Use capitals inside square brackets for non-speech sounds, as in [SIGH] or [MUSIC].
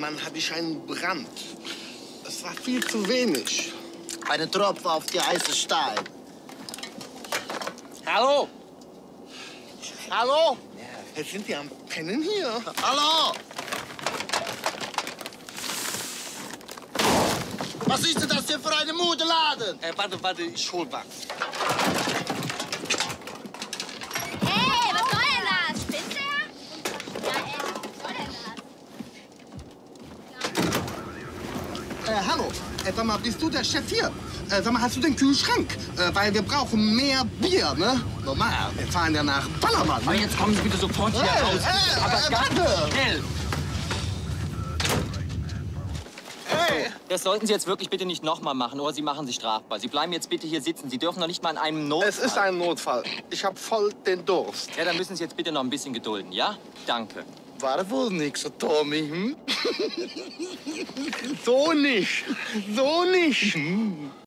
Mann, hatte ich einen Brand. Das war viel zu wenig. Eine Tropfe auf die heiße Stein. Hallo? Hallo? Jetzt sind die am Pennen hier. Hallo? Was ist denn das hier für eine Modeladen? Äh, warte, warte, ich hol was. Hallo. Äh, sag mal, bist du der Chef hier? Äh, sag mal, hast du den Kühlschrank? Äh, weil wir brauchen mehr Bier, ne? Normal, wir fahren ja nach Ballermann. Aber jetzt kommen Sie bitte sofort hier Hey, raus. hey, Aber äh, ganz warte. schnell. Hey! Das sollten Sie jetzt wirklich bitte nicht nochmal machen, oder Sie machen sich strafbar. Sie bleiben jetzt bitte hier sitzen. Sie dürfen noch nicht mal in einem Notfall. Es ist ein Notfall. Ich habe voll den Durst. Ja, dann müssen Sie jetzt bitte noch ein bisschen gedulden, ja? Danke. War wohl nix, so Tommy, hm? [LAUGHS] so nicht. So nicht.